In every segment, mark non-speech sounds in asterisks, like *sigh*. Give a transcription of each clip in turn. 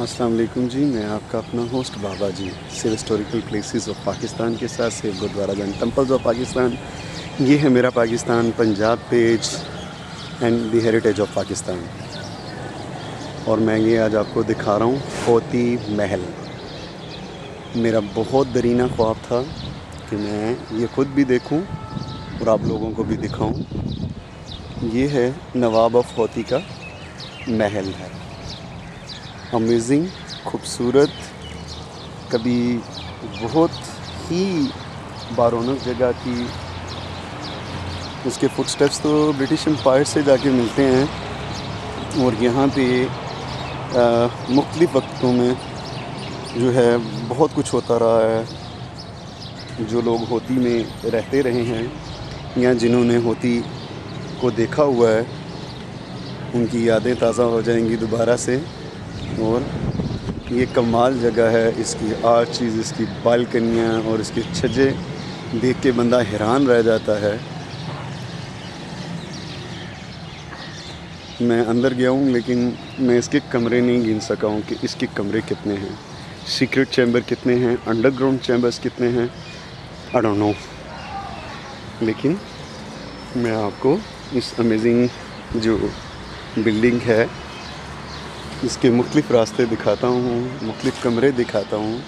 अस्सलाम वालेकुम जी, मैं आपका अपना होस्ट बाबा जी सिर्फ़ हिस्टोरिकल प्लेसेस ऑफ़ पाकिस्तान के साथ सिर्फ़ गुरुद्वारा जैन टेम्पल्स ऑफ़ पाकिस्तान ये है मेरा Pakistan Punjab page and the heritage of Pakistan और मैं ये आज आपको दिखा रहा हूँ होती महल। मेरा बहुत दरीना ख्वाब था कि मैं ये ख़ुद भी देखूँ और आप लोगों को भी दिखाऊँ। ये है नवाब ऑफ़ होती का महल है। अमेजिंग खूबसूरत, कभी बहुत ही बारोनक जगह की उसके फुटस्टेप्स तो ब्रिटिश एम्पायर से जाके मिलते हैं और यहाँ पे मुख्तलिफ़ वक्तों में जो है बहुत कुछ होता रहा है, जो लोग होती में रहते रहे हैं या जिन्होंने होती को देखा हुआ है, उनकी यादें ताज़ा हो जाएँगी दोबारा से। और ये कमाल जगह है, इसकी आर चीज़, इसकी बालकनियाँ और इसके छजे देख के बंदा हैरान रह जाता है। मैं अंदर गया हूँ, लेकिन मैं इसके कमरे नहीं गिन सका हूँ कि इसके कमरे कितने हैं। सीक्रेट चैम्बर कितने हैं? अंडरग्राउंड चैम्बर्स कितने हैं? आई डोंट नो लेकिन मैं आपको इस अमेजिंग जो बिल्डिंग है इसके मुख्तलिफ़ रास्ते दिखाता हूँ, मुख्तलिफ़ कमरे दिखाता हूँ।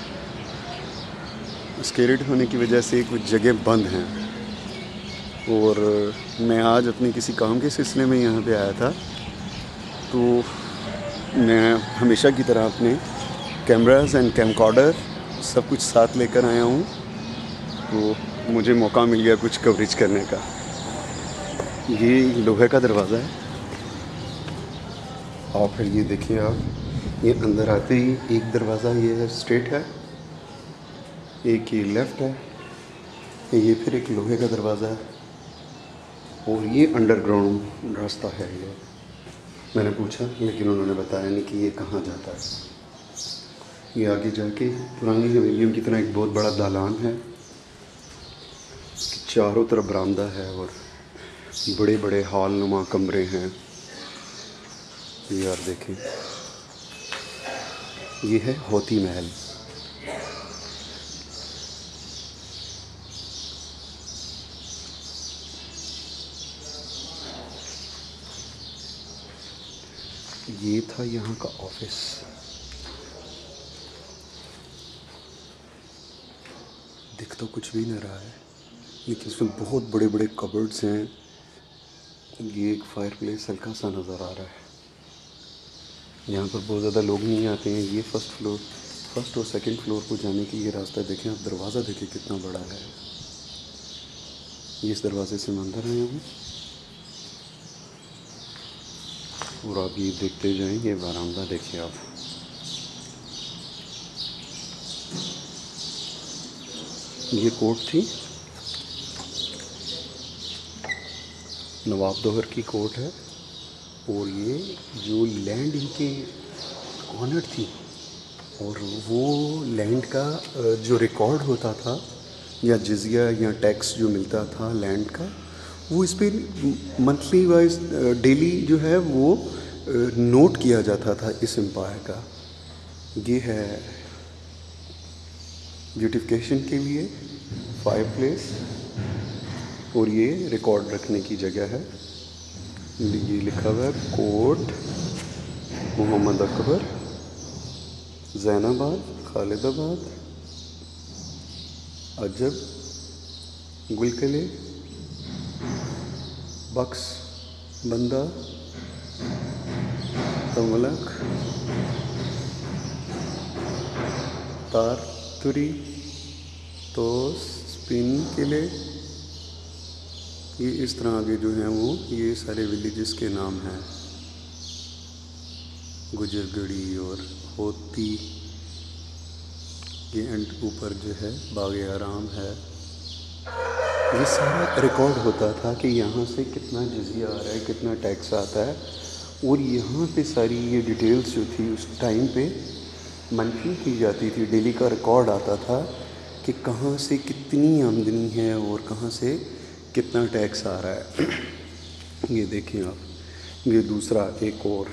उसके स्केरिड होने की वजह से कुछ जगह बंद हैं। और मैं आज अपने किसी काम के सिलसिले में यहाँ पे आया था। तो मैं हमेशा की तरह अपने कैमराज एंड कैमकॉर्डर सब कुछ साथ लेकर आया हूँ। तो मुझे मौका मिल गया कुछ कवरेज करने का। ये लोहे का दरवाज़ा है। और फिर ये देखिए आप। ये अंदर आते ही एक दरवाज़ा, ये है स्ट्रेट है, एक ये लेफ़्ट है, ये फिर एक लोहे का दरवाज़ा है, और ये अंडरग्राउंड रास्ता है ये। मैंने पूछा, लेकिन उन्होंने बताया नहीं कि ये कहाँ जाता है। ये आगे जाके, पुरानी हवेलियों की तरह एक बहुत बड़ा दालान है चारों तरफ़ बरामदा है, और बड़े बड़े हॉल नुमा कमरे हैं। यार देखें ये है होती महल। ये था यहाँ का ऑफ़िस। दिख तो कुछ भी नहीं रहा है, लेकिन इसमें बहुत बड़े बड़े कबर्ड्स हैं। ये एक फायर प्लेस हल्का सा नज़र आ रहा है। यहाँ पर बहुत ज़्यादा लोग नहीं आते हैं। ये फ़र्स्ट फ्लोर फ़र्स्ट और सेकंड फ्लोर को जाने की ये रास्ता देखें। आप दरवाज़ा देखें कितना बड़ा है। ये इस दरवाजे से मैं अंदर आया हूँ और आप ये देखते जाएँ, ये बरामदा देखिए आप। ये कोर्ट थी। नवाब दोहर की कोर्ट है। और ये जो लैंड इनके ऑनर थी, और वो लैंड का जो रिकॉर्ड होता था, या जजिया या टैक्स जो मिलता था लैंड का, वो इस पर मंथली वाइज डेली जो है वो नोट किया जाता था इस एम्पायर का। ये है ब्यूटिफिकेशन के लिए फाइव प्लेस और ये रिकॉर्ड रखने की जगह है। ये लिखा हुआ है, कोट, मोहम्मद अकबर, जैनाबाद, खालिदाबाद, अजब, गुलकले, बक्स, बंदा तमलक तारतुरी तोस, स्पिन किले ये इस तरह आगे जो हैं वो, ये सारे विलेजेस के नाम हैं। गुजरगढ़ी और होती ये एंड ऊपर जो है बाग आराम है। ये सारा रिकॉर्ड होता था कि यहाँ से कितना जजिया आ रहा है, कितना टैक्स आता है। और यहाँ पे सारी ये डिटेल्स जो थी, उस टाइम पे मंथली की जाती थी। डेली का रिकॉर्ड आता था कि कहाँ से कितनी आमदनी है और कहाँ से कितना टैक्स आ रहा है? *clears throat* ये देखिए आप। ये दूसरा एक और।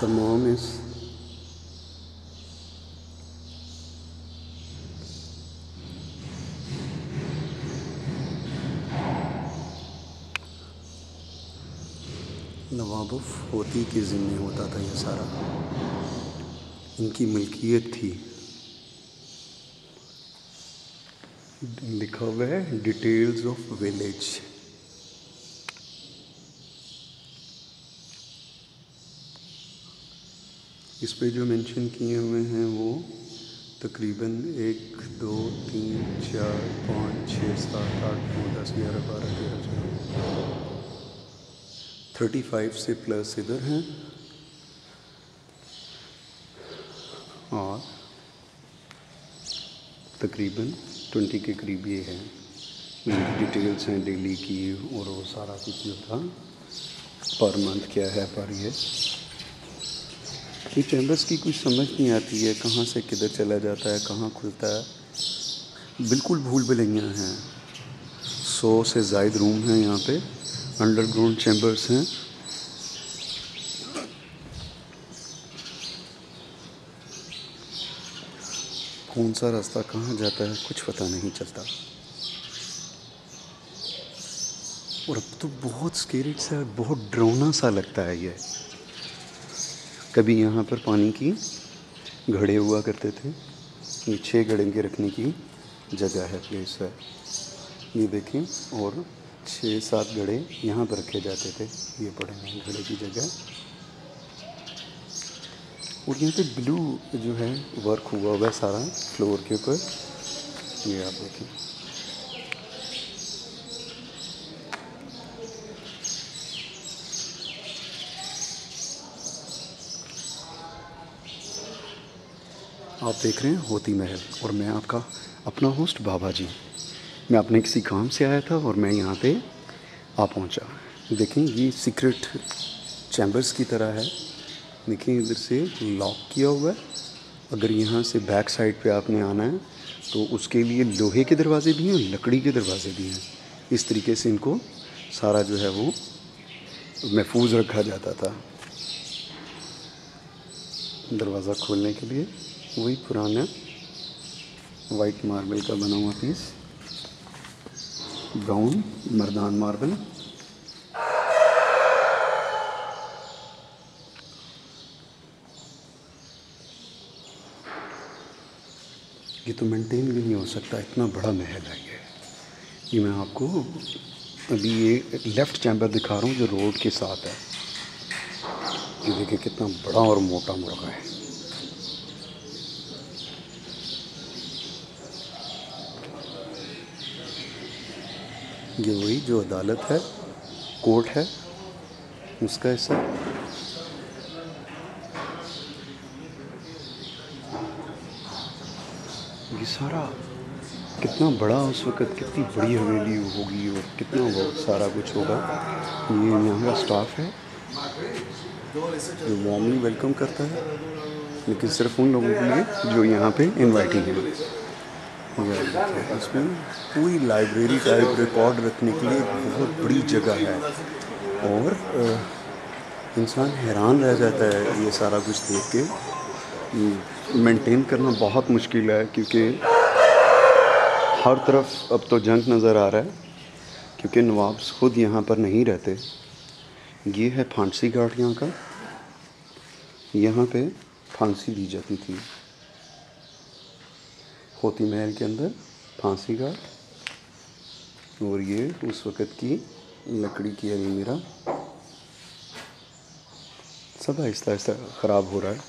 तमाम इस is होती के ज़िम्मे होता था ये सारा। इनकी मिल्कियत थी। लिखा हुआ है डिटेल्स ऑफ़ विलेज इस पे जो मेंशन किए हुए हैं वो तकरीबन एक, दो, तीन, चार, पाँच छः सात, आठ, नौ, दस, ग्यारह, बारह, तेरह, चौदह। थर्टी फाइव से प्लस इधर हैं। और तकरीबन ट्वेंटी के करीब ये है। डिटेल्स हैं डेली की और वो सारा कुछ जो था, पर मंथ क्या है, पर ये। ये चैम्बर्स की कुछ समझ नहीं आती है, कहाँ से किधर चला जाता है, कहाँ खुलता है। बिल्कुल भूल भुलैया हैं। सौ से जायद रूम हैं यहाँ पे। अंडरग्राउंड चैम्बर्स हैं। कौन सा रास्ता कहाँ जाता है, कुछ पता नहीं चलता। और अब तो बहुत स्केरिट सा, बहुत ड्रोना सा लगता है ये। कभी यहाँ पर पानी की घड़े हुआ करते थे, ये छः घड़े के रखने की जगह है प्लेस है। ये देखें और छः सात घड़े यहाँ पर रखे जाते थे। ये पड़े हैं, घड़े की जगह। और यहाँ पे ब्लू जो है वर्क हुआ हुआ है सारा फ्लोर के ऊपर। ये आप देखें। आप देख रहे हैं होती महल, और मैं आपका अपना होस्ट बाबा जी मैं अपने किसी काम से आया था और मैं यहाँ पे आ पहुँचा। देखें, ये सीक्रेट चैम्बर्स की तरह है। देखें, इधर से लॉक किया हुआ है। अगर यहाँ से बैक साइड पे आपने आना है तो उसके लिए लोहे के दरवाजे भी हैं लकड़ी के दरवाजे भी हैं। इस तरीके से इनको सारा जो है वो महफूज रखा जाता था। दरवाज़ा खोलने के लिए वही पुराना वाइट मार्बल का बना हुआ पीस ब्राउन मर्दान मार्बल ये तो मेंटेन भी नहीं हो सकता, इतना बड़ा महल है ये। ये मैं आपको अभी ये लेफ़्ट चैम्बर दिखा रहा हूँ, जो रोड के साथ है। ये देखिए कितना बड़ा और मोटा मुर्गा है। ये वही जो अदालत है, कोर्ट है, उसका हिस्सा। ये सारा कितना बड़ा उस वक़्त, कितनी बड़ी हवेली होगी और कितना बहुत सारा कुछ होगा, ये यहाँ का स्टाफ है, जो वार्मली वेलकम करता है, लेकिन सिर्फ़ उन लोगों के लिए जो यहाँ पे इनवाइटिंग है। इसमें पूरी लाइब्रेरी टाइप रिकॉर्ड रखने के लिए बहुत बड़ी जगह है। और इंसान हैरान रह जाता है ये सारा कुछ देख के। मेंटेन करना बहुत मुश्किल है क्योंकि हर तरफ़ अब तो जंग नज़र आ रहा है, क्योंकि नवाब खुद यहाँ पर नहीं रहते। ये है फांसी घाट यहाँ का। यहाँ पे फांसी दी जाती थी। होती महल के अंदर, फांसी का। और ये उस वक़्त की लकड़ी की अलमीरा सब आहिस्ता आहिस्ता ख़राब हो रहा है।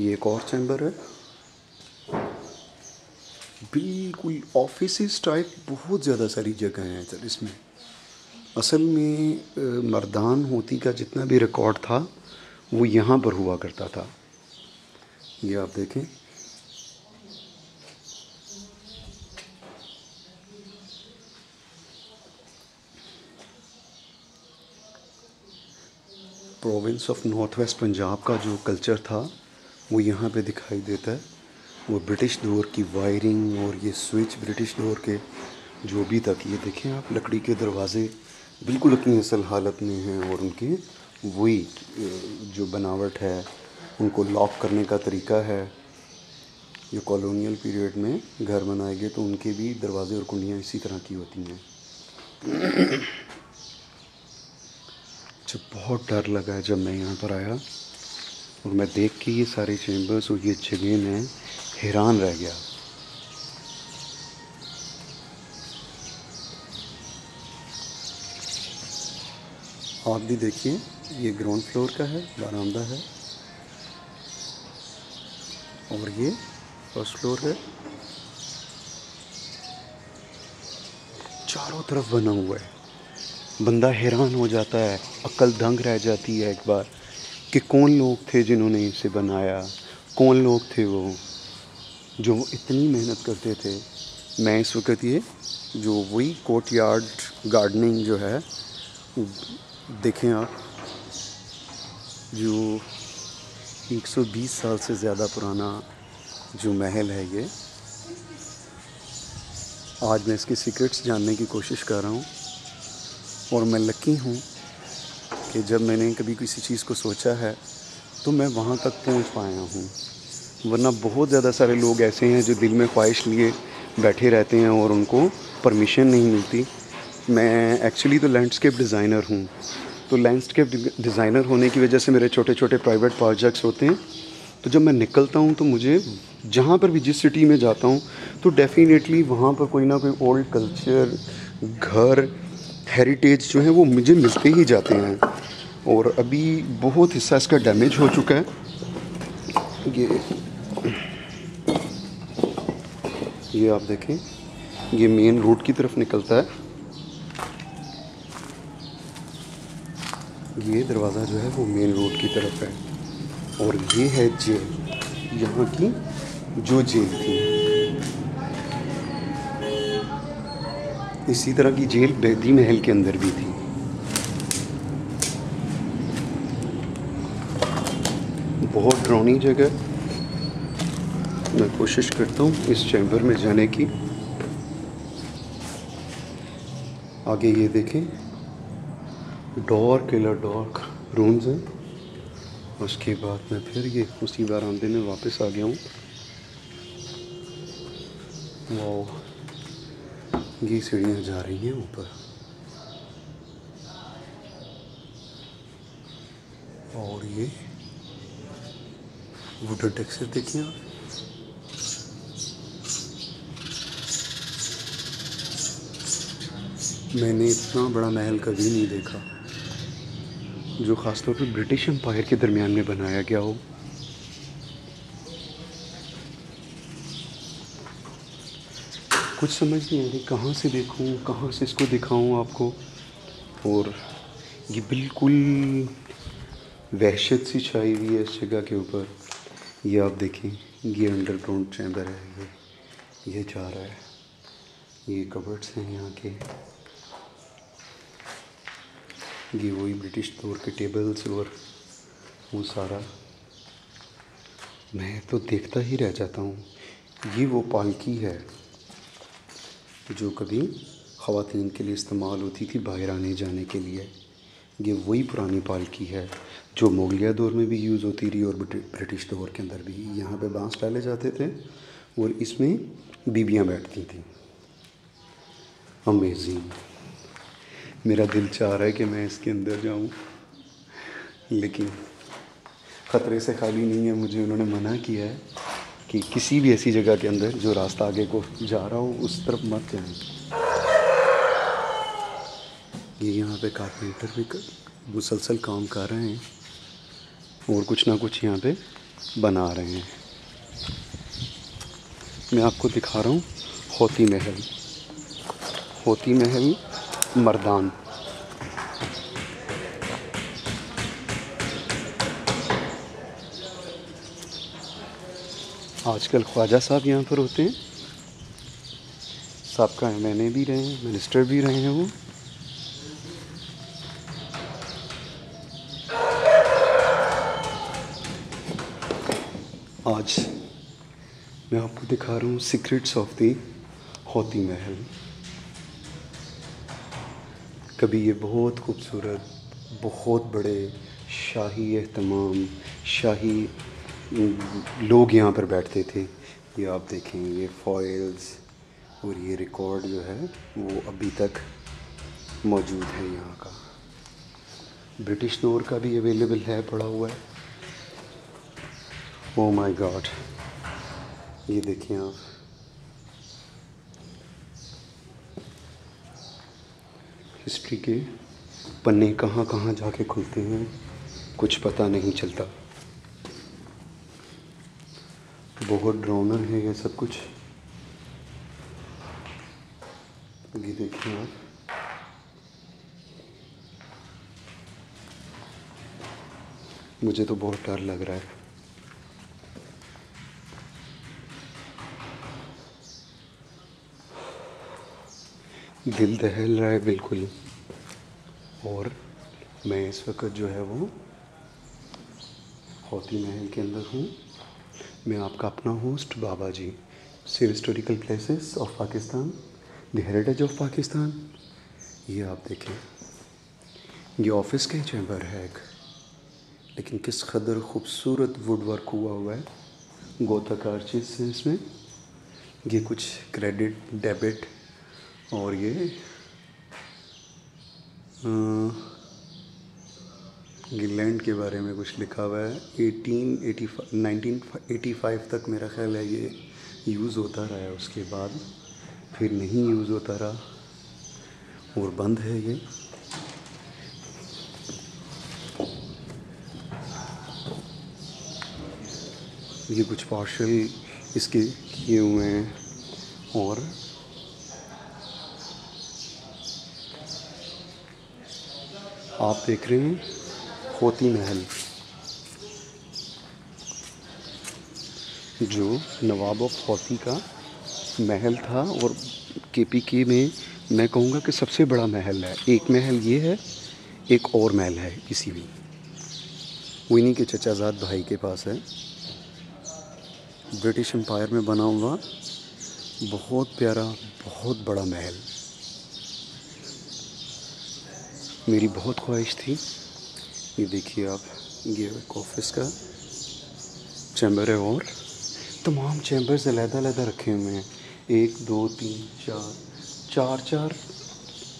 ये एक और चैम्बर है। बिल्कुल ऑफ़िस टाइप बहुत ज़्यादा सारी जगह हैं सर इसमें। असल में मर्दान होती का जितना भी रिकॉर्ड था, वो यहाँ पर हुआ करता था। ये आप देखें। Province of north west Punjab का जो कल्चर था, वो यहाँ पे दिखाई देता है। वो ब्रिटिश दौर की वायरिंग और ये स्विच ब्रिटिश दौर के जो भी तक, ये देखें आप, लकड़ी के दरवाज़े बिल्कुल अपनी असल हालत में हैं और उनके वही जो बनावट है, उनको लॉक करने का तरीका है। जो कॉलोनियल पीरियड में घर बनाए गए तो उनके भी दरवाजे और कुंडियाँ इसी तरह की होती हैं। जब बहुत डर लगा है जब मैं यहाँ पर आया और मैं देख के ये सारे चेम्बर्स और ये जगह में हैरान रह गया। आप भी देखिए, ये ग्राउंड फ्लोर का है, बारामदा है। और ये फ़र्स्ट फ्लोर है। चारों तरफ़ बना हुआ है। बंदा हैरान हो जाता है अक्ल दंग रह जाती है एक बार कि कौन लोग थे जिन्होंने इसे बनाया, कौन लोग थे वो जो इतनी मेहनत करते थे। मैं इस वक्त ये, जो वही कोर्ट यार्ड गार्डनिंग जो है देखें आप, जो 120 साल से ज़्यादा पुराना जो महल है ये। आज मैं इसके सीक्रेट्स जानने की कोशिश कर रहा हूँ। और मैं लकी हूँ कि जब मैंने कभी किसी चीज़ को सोचा है तो मैं वहाँ तक पहुँच पाया हूँ। वरना बहुत ज़्यादा सारे लोग ऐसे हैं जो दिल में ख्वाहिश लिए बैठे रहते हैं और उनको परमिशन नहीं मिलती। मैं एक्चुअली तो लैंडस्केप डिज़ाइनर हूँ। तो लैंडस्केप डिज़ाइनर होने की वजह से मेरे छोटे छोटे प्राइवेट प्रोजेक्ट्स होते हैं। तो जब मैं निकलता हूँ तो मुझे जहाँ पर भी जिस सिटी में जाता हूँ तो डेफिनेटली वहाँ पर कोई ना कोई ओल्ड कल्चर घर हेरिटेज जो है, वो मुझे मिलते ही जाते हैं। और अभी बहुत हिस्सा इसका डैमेज हो चुका है। ये ये आप देखें, ये मेन रोड की तरफ़ निकलता है। ये दरवाज़ा जो है, वो मेन रोड की तरफ़ है। और ये है जेल। यहाँ की जो जेल थी। इसी तरह की जेल बेदी महल के अंदर भी थी। बहुत ड्रोनी जगह। मैं कोशिश करता हूँ इस चैम्बर में जाने की। आगे ये देखें। डॉर किलर डॉर्क रूम्स हैं। उसके बाद मैं फिर ये उसी बारामदे में वापस आ गया हूँ। वाह। ये सीढ़ियाँ जा रही हैं ऊपर। और ये वुडन टेक्सचर देखिए आप। मैंने इतना बड़ा महल कभी नहीं देखा, जो ख़ासतौर पर ब्रिटिश एम्पायर के दरमियान में बनाया गया हो। कुछ समझ नहीं आ रही, कहाँ से देखूँ, कहाँ से इसको दिखाऊँ आपको? और ये बिल्कुल वहशत सी छाई हुई है इस जगह के ऊपर। ये आप देखें ये अंडरग्राउंड चैम्बर है, ये ये जा रहा है। ये कबर्ड्स हैं यहाँ के। ये वही ब्रिटिश दौर के टेबल्स और वो सारा। मैं तो देखता ही रह जाता हूँ। ये वो पालकी है। जो कभी ख़वातीन के लिए इस्तेमाल होती थी बाहर आने जाने के लिए, ये वही पुरानी पालकी है, जो मुगलिया दौर में भी यूज़ होती रही और ब्रिटिश दौर के अंदर भी। यहाँ पे बाँस डाले जाते थे और इसमें बीबियाँ बैठती थी। अमेजिंग मेरा दिल चाह रहा है कि मैं इसके अंदर जाऊँ, लेकिन ख़तरे से खाली नहीं है, मुझे उन्होंने मना किया है। कि किसी भी ऐसी जगह के अंदर जो रास्ता आगे को जा रहा हो, उस तरफ़ मत जाएँ। ये यहाँ पे कारपेंटर भी मुसलसल काम कर रहे हैं और कुछ ना कुछ यहाँ पे बना रहे हैं। मैं आपको दिखा रहा हूँ होती महल। होती महल मर्दान। आजकल ख्वाजा साहब यहाँ पर होते हैं। सबका एम एन भी रहे हैं, मिनिस्टर भी रहे हैं वो। आज मैं आपको दिखा रहा हूँ सीक्रेट्स ऑफ़ दी होती महल। कभी ये बहुत खूबसूरत, बहुत बड़े शाही एहतमाम, शाही लोग यहाँ पर बैठते थे। ये आप देखें, ये फॉइल्स और ये रिकॉर्ड जो है, वो अभी तक मौजूद है यहाँ का। ब्रिटिश नोर का भी अवेलेबल है, पड़ा हुआ है। ओ माय गॉड ये देखिए आप। हिस्ट्री के पन्ने कहाँ कहाँ जाके खुलते हैं, कुछ पता नहीं चलता। बहुत ड्रोना है ये सब कुछ। ये देखिए आप। मुझे तो बहुत डर लग रहा है। दिल दहल रहा है बिल्कुल। और मैं इस वक्त जो है वो होती महल के अंदर हूँ। मैं आपका अपना host Baba ji save historical places of Pakistan the heritage of Pakistan ये आप देखें, ये ऑफ़िस का चैम्बर है एक। लेकिन किस कदर खूबसूरत वुड वर्क हुआ हुआ है गोताकार चीज़ से इसमें। ये कुछ क्रेडिट डेबिट और ये गिलैंड के बारे में कुछ लिखा हुआ है। Eighteen eighty nineteen eighty five तक मेरा ख्याल है ये यूज़ होता रहा है। उसके बाद फिर नहीं यूज़ होता रहा और बंद है ये। ये कुछ पार्शल इसके किए हुए हैं और आप देख रहे हैं। होती महल। जो नवाब ऑफ़ होती का महल था और के पी के में मैं कहूँगा कि सबसे बड़ा महल है। एक महल ये है, एक और महल है इसी में। वो इन्हीं के चचाजाद भाई के पास है। ब्रिटिश एम्पायर में बना हुआ बहुत प्यारा, बहुत बड़ा महल। मेरी बहुत ख्वाहिश थी ये देखिए आप, ये एक ऑफ़िस का चैम्बर है और तमाम चैम्बर्स अलहदा अलहदा रखे हुए हैं। एक, दो, तीन, चार चार चार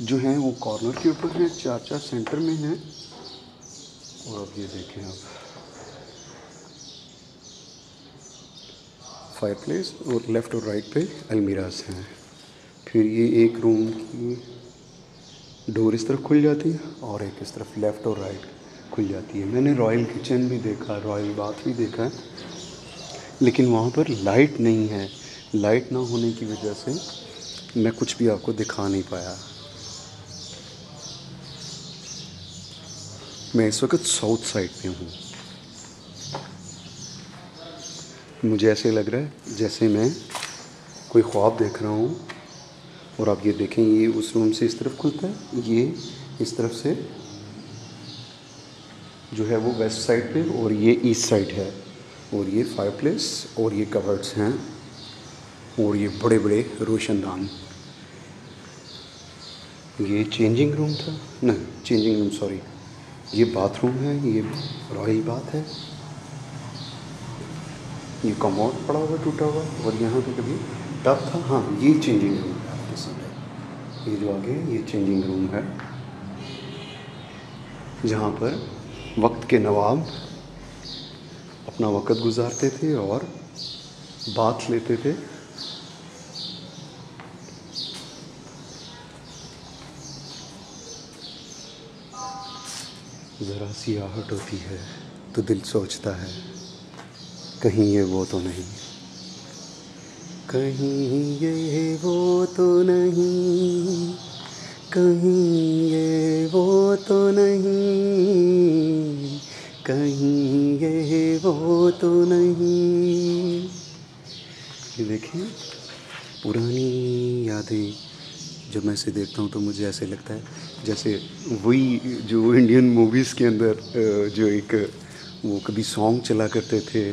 जो हैं वो कॉर्नर के ऊपर हैं, चार चार सेंटर में हैं। और अब ये देखें आप। फायर प्लेस और लेफ़्ट और राइट पे अलमीराज हैं। फिर ये एक रूम की डोर इस तरफ़ खुल जाती है और एक इस तरफ़ लेफ़्ट और राइट खुल जाती है। मैंने रॉयल किचन भी देखा रॉयल बाथ भी देखा है। लेकिन वहाँ पर लाइट नहीं है। लाइट ना होने की वजह से मैं कुछ भी आपको दिखा नहीं पाया। मैं इस वक्त साउथ साइड पे हूँ। मुझे ऐसे लग रहा है जैसे मैं कोई ख्वाब देख रहा हूँ। और आप ये देखें, ये उस रूम से इस तरफ़ खुलता है, ये इस तरफ़ से जो है वो वेस्ट साइड पे और ये ईस्ट साइड है। और ये फायर प्लेस और ये कवर्ड्स हैं और ये बड़े बड़े रोशनदान ये चेंजिंग रूम था? नहीं चेंजिंग रूम सॉरी ये बाथरूम है, ये रॉयल बाथ है। ये कमोड पड़ा हुआ, टूटा हुआ और यहाँ पे कभी टब था? हाँ ये चेंजिंग रूम है आपके सामने। ये जो आगे ये चेंजिंग रूम है। जहाँ पर वक्त के नवाब अपना वक़्त गुजारते थे और बात लेते थे। ज़रा सी आहट होती है तो दिल सोचता है, कहीं ये वो तो नहीं। कहीं ये वो तो नहीं, कहीं ये वो तो नहीं। कहीं ये वो तो नहीं। ये देखिए पुरानी यादें जब मैं इसे देखता हूँ तो मुझे ऐसे लगता है, जैसे वही जो इंडियन मूवीज़ के अंदर जो एक, वो कभी सॉन्ग चला करते थे,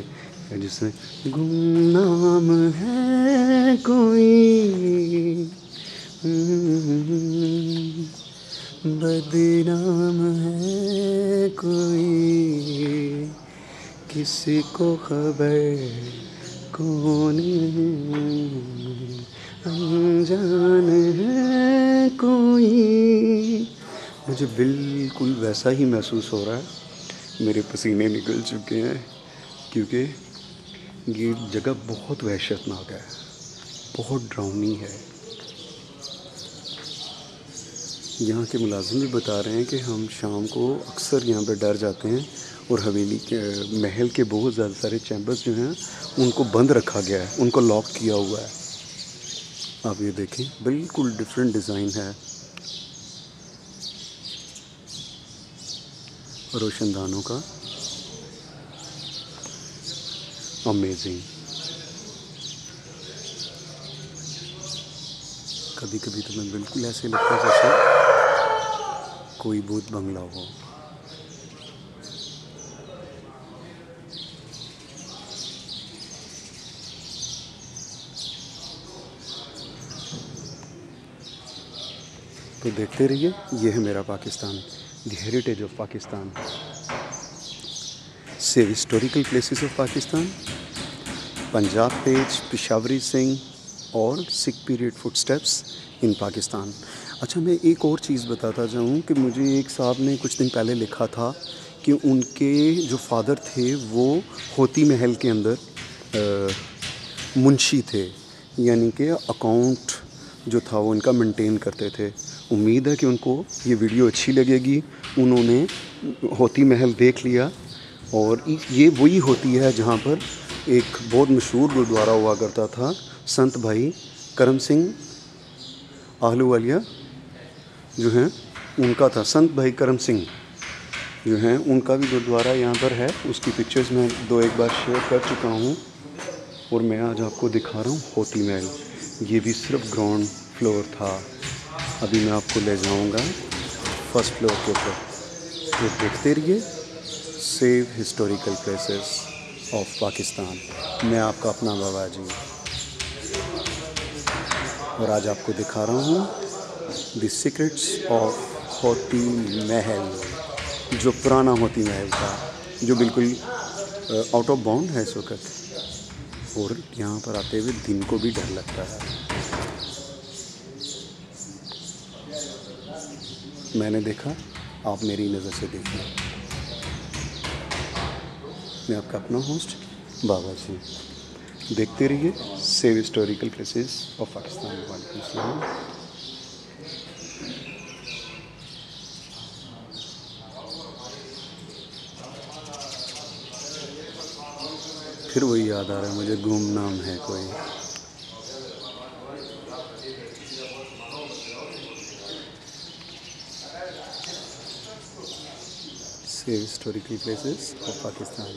जिसमें गुमनाम है कोई। बदनाम है कोई। किसी को खबर कौन अनजान है कोई। मुझे बिल्कुल वैसा ही महसूस हो रहा है। मेरे पसीने निकल चुके हैं, क्योंकि ये जगह बहुत वहशतनाक है, बहुत ड्राउनी है। यहाँ के मुलाजिम भी बता रहे हैं कि हम शाम को अक्सर यहाँ पर डर जाते हैं और हवेली के, महल के बहुत ज़्यादा सारे चैम्बर्स जो हैं, उनको बंद रखा गया है, उनको लॉक किया हुआ है। आप ये देखें, बिल्कुल डिफरेंट डिज़ाइन है। रोशनदानों का। अमेजिंग कभी कभी तो मैं बिल्कुल ऐसे लगता है जैसे कोई भूत बंगला हो। तो देखते रहिए ये है मेरा Pakistan the heritage of Pakistan. Save historical places of Pakistan, Punjab page Peshawari Singh और Sikh period footsteps in Pakistan. अच्छा मैं एक और चीज़ बताता जाऊँ कि मुझे एक साहब ने कुछ दिन पहले लिखा था कि उनके जो फादर थे वो होती महल के अंदर मुंशी थे। यानी कि अकाउंट जो था वो इनका मेंटेन करते थे। उम्मीद है कि उनको ये वीडियो अच्छी लगेगी। उन्होंने होती महल देख लिया और ये वही होती है जहाँ पर एक बहुत मशहूर गुरुद्वारा हुआ करता था। संत भाई करम सिंह आहलू वालिया जो हैं, उनका था। संत भाई करम सिंह जो हैं, उनका भी गुरुद्वारा यहाँ पर है। उसकी पिक्चर्स मैं दो एक बार शेयर कर चुका हूँ और मैं आज आपको दिखा रहा हूँ होती महल। ये भी सिर्फ़ ग्राउंड फ्लोर था। अभी मैं आपको ले जाऊँगा फ़र्स्ट फ्लोर के ऊपर। तो देखते रहिए save historical places of Pakistan मैं आपका अपना बाबा जी और आज आपको दिखा रहा हूँ द सीक्रेट्स ऑफ़ होती महल जो पुराना होती महल था, जो बिल्कुल आउट ऑफ़ बाउंड है इस वक्त। और यहाँ पर आते हुए दिन को भी डर लगता है। मैंने देखा, आप मेरी नज़र से देखिए। मैं आपका अपना होस्ट बाबा जी। देखते रहिए save historical places of Pakistan फिर वही याद आ रहा है, मुझे गुम नाम है कोई। Save historical places of Pakistan